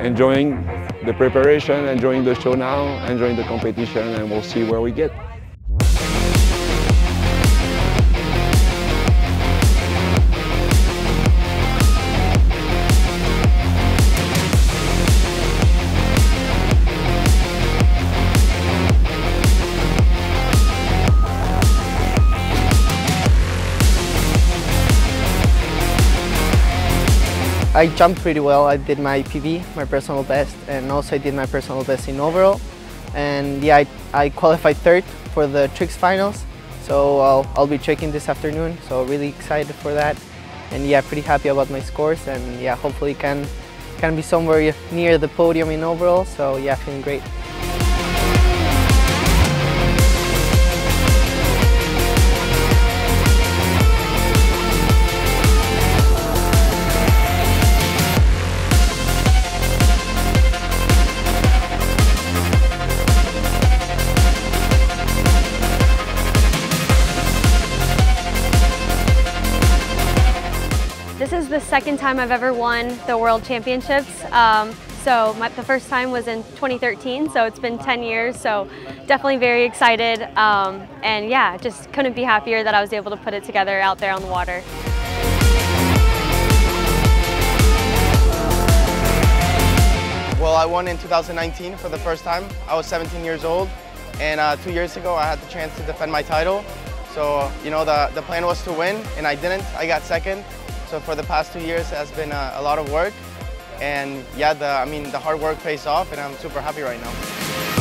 enjoying the preparation, enjoying the show now, enjoying the competition, and we'll see where we get. I jumped pretty well. I did my PB, my personal best, and also I did my personal best in overall. And yeah, I, I qualified third for the tricks finals. So I'll, I'll be tricking this afternoon. So really excited for that. And yeah, pretty happy about my scores. And yeah, hopefully can, can be somewhere near the podium in overall. So yeah, feeling great. This is the second time I've ever won the World Championships. Um, so my, the first time was in 2013, so it's been 10 years, so definitely very excited. Um, and yeah, just couldn't be happier that I was able to put it together out there on the water. Well, I won in 2019 for the first time. I was 17 years old, and uh, two years ago I had the chance to defend my title. So, you know, the, the plan was to win, and I didn't. I got second. So for the past two years it has been a, a lot of work. And yeah, the, I mean, the hard work pays off and I'm super happy right now.